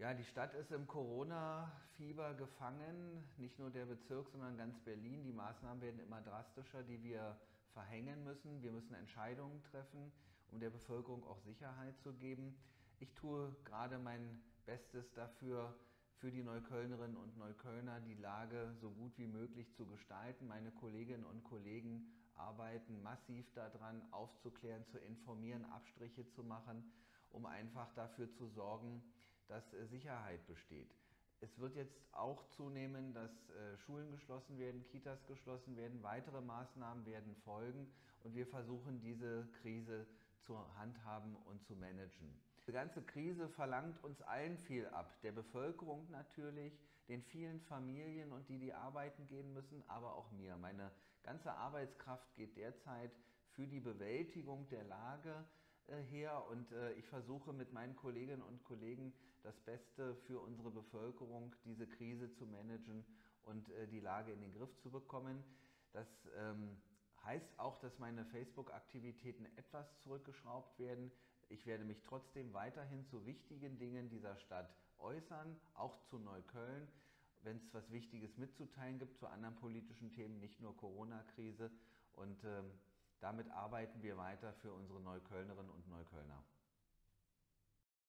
Ja, die Stadt ist im Corona-Fieber gefangen, nicht nur der Bezirk, sondern ganz Berlin. Die Maßnahmen werden immer drastischer, die wir verhängen müssen. Wir müssen Entscheidungen treffen, um der Bevölkerung auch Sicherheit zu geben. Ich tue gerade mein Bestes dafür, für die Neuköllnerinnen und Neuköllner die Lage so gut wie möglich zu gestalten. Meine Kolleginnen und Kollegen arbeiten massiv daran, aufzuklären, zu informieren, Abstriche zu machen, um einfach dafür zu sorgen, dass äh, Sicherheit besteht. Es wird jetzt auch zunehmen, dass äh, Schulen geschlossen werden, Kitas geschlossen werden, weitere Maßnahmen werden folgen und wir versuchen diese Krise zu handhaben und zu managen. Die ganze Krise verlangt uns allen viel ab, der Bevölkerung natürlich, den vielen Familien und die, die arbeiten gehen müssen, aber auch mir. Meine ganze Arbeitskraft geht derzeit für die Bewältigung der Lage her und äh, ich versuche mit meinen Kolleginnen und Kollegen das Beste für unsere Bevölkerung, diese Krise zu managen und äh, die Lage in den Griff zu bekommen. Das ähm, heißt auch, dass meine Facebook-Aktivitäten etwas zurückgeschraubt werden. Ich werde mich trotzdem weiterhin zu wichtigen Dingen dieser Stadt äußern, auch zu Neukölln, wenn es was Wichtiges mitzuteilen gibt zu anderen politischen Themen, nicht nur Corona-Krise. Und ähm, damit arbeiten wir weiter für unsere Neuköllnerinnen und Neuköllner.